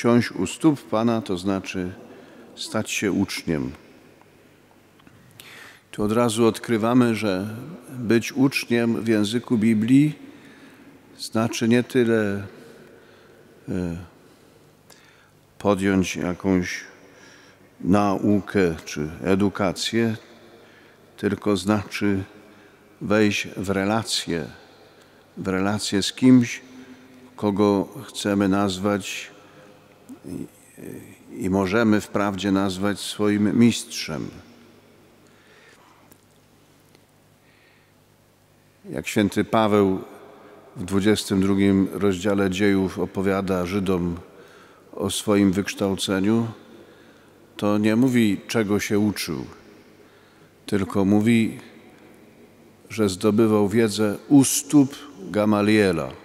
Siąść u stóp Pana to znaczy stać się uczniem. Tu od razu odkrywamy, że być uczniem w języku Biblii znaczy nie tyle e, podjąć jakąś naukę czy edukację, tylko znaczy wejść w relację, w relację z kimś, kogo chcemy nazwać i możemy wprawdzie nazwać swoim mistrzem. Jak święty Paweł w 22 rozdziale dziejów opowiada Żydom o swoim wykształceniu, to nie mówi, czego się uczył, tylko mówi, że zdobywał wiedzę u stóp Gamaliela.